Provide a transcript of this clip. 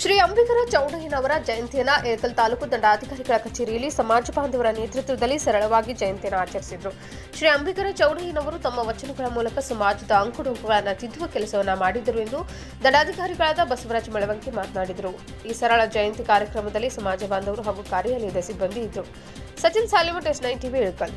ಶ್ರೀ ಅಂಬಿಗರ ಚೌಡಯ್ಯನವರ ಜಯಂತಿಯನ್ನ ಏರ್ಕಲ್ ತಾಲೂಕು ದಂಡಾಧಿಕಾರಿಗಳ ಕಚೇರಿಯಲ್ಲಿ ಸಮಾಜ ಬಾಂಧವರ ನೇತೃತ್ವದಲ್ಲಿ ಸರಳವಾಗಿ ಜಯಂತಿಯನ್ನು ಆಚರಿಸಿದರು. ಶ್ರೀ ಅಂಬಿಗರ ಚೌಡಯ್ಯನವರು ತಮ್ಮ ವಚನಗಳ ಮೂಲಕ ಸಮಾಜದ ಅಂಕುಡೊಂಕುಗಳನ್ನು ತಿದ್ದುವ ಕೆಲಸವನ್ನು ಮಾಡಿದರು ಎಂದು ದಂಡಾಧಿಕಾರಿಗಳಾದ ಬಸವರಾಜ ಮೆಳವಂಕಿ ಮಾತನಾಡಿದರು. ಈ ಸರಳ ಜಯಂತಿ ಕಾರ್ಯಕ್ರಮದಲ್ಲಿ ಸಮಾಜ ಬಾಂಧವರು ಹಾಗೂ ಕಾರ್ಯಾಲಯದ ಸಿಬ್ಬಂದಿ ಇದ್ದರು Sachin Salimath S nine TV Ilkal